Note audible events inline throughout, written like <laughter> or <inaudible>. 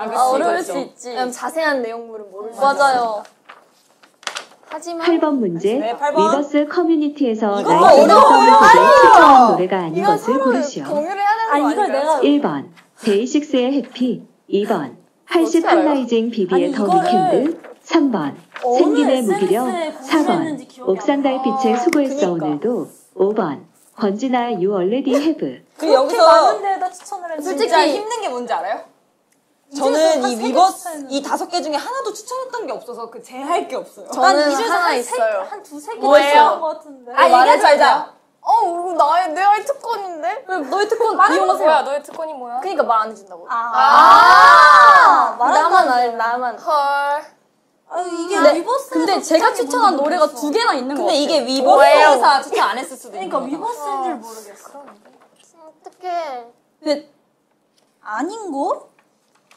아, 아, 어려울 그렇죠. 수 있지. 왜냐면 자세한 내용물은 모를 수 맞아요. 하지만 8번 문제 네, 8번. 위버스 커뮤니티에서 이거 라이브 어려워요. 서비스에 추천한 노래가 아닌 이건 것을 서로 고르시오. 공유를 해야 되는 아, 거 이걸 아닌가요? 내가 1번 데이식스의 해피 2번 할시 알아요? 칼라이징 비비의 아니, 더 이거를 위켄드 3번 어느 생긴의 무기력 SNS에 4번 공유했는지 기억이 옥상. 달빛에 수고했어 그니까. 오늘도 5번 권진아 you already have 그 그렇게 여기서 많은 데에다 추천을 했는데. 진짜 힘든 게 뭔지 알아요? 이 위버스. 이 다섯 개 중에 하나도 추천했던 게 없어서 그 제할 게 없어요. 저는 이 중에서 하나 한 세- 있어요. 한 두세 개 뭐예요? 추천한 것 같은데. 아, 얘기하지 말자. 어, 나의 내 아이 특권인데? 왜 너희 특권 이용하세요. 이용하세요. 너의 특권이 뭐야? 그러니까 말 안 해준다고. 아, 나만 알, 나만. 헐. 아, 이게 근데- 위버스. 근데 제가 추천한 노래가 두 개나 있는 거 근데 같아요. 이게 뭐예요? 위버스에서 추천 안 했을 수도 있는 그러니까. 위버스인 줄 모르겠어. 어떡해. 근데 아닌 거?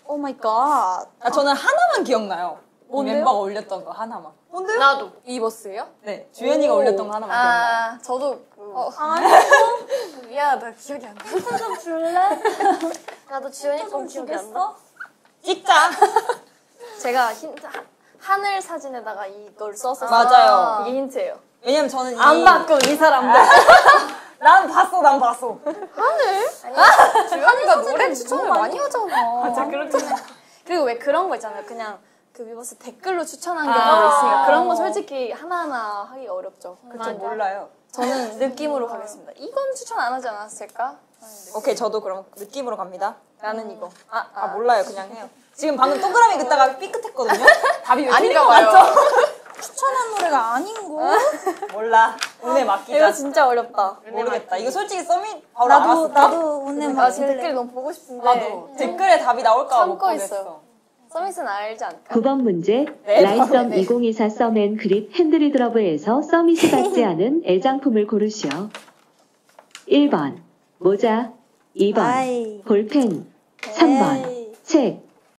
오 마이 갓. 아, 저는 하나만 기억나요. 이 뭔데요? 멤버가 올렸던 거 하나만. 뭔데? 나도. 이 버스예요? 네, 주연이가 오. 올렸던 거 하나만 기억나요. 아, 저도. 그... 어, 아니, <laughs> 미안하다. 기억이 안 나. 힌트 좀 줄래? <laughs> 나도 지연이 힌트 건좀 기억이 안 나. 주겠어? 찍자. <laughs> 제가 힌트, 하, 하늘 사진에다가 이걸 썼었어요. 맞아요. 이게 힌트예요. 왜냐면 저는 이... 안 바꿔, 이 사람들. 난 봤어, 난 봤어. 주연이가 노래 추천을 많이 하잖아. 맞아, 그렇긴 해. 그리고 왜 그런 거 있잖아요. 그냥 그 위버스 댓글로 추천한 아. 경우도 있으니까 그런 건 솔직히 하나하나 하기가 어렵죠. 그쵸, 몰라요. 저는 느낌으로 가겠습니다. 이건 추천 안 하지 않았을까? 오케이, 저도 그럼 느낌으로 갑니다. 나는 이거. 아, 아, 몰라요. 그냥 해요. 지금 방금 동그라미 긋다가 삐끗했거든요? <laughs> 답이 왜 틀린 아닌가 거 봐요. 같죠? <laughs> 추천한 노래가 아닌 거? <laughs> 몰라. 운에 이거 맡기자. 진짜 어렵다. 모르겠다. 이거 솔직히 썸이 바로 나도 알았을까? 나도 오늘 아, 막 지금 댓글 너무 보고 싶은데. 나도. 댓글에 답이 나올까 못 참고 보겠어. 있어요. 서밋은 알지 않을까? 9번 문제 네, 라이썸 네. 2024 썸앤 그립 핸드리드러브에서 서밋이 받지 않은 애장품을 고르시오. 1번 모자 2번 아이. 볼펜 3번 에이. 책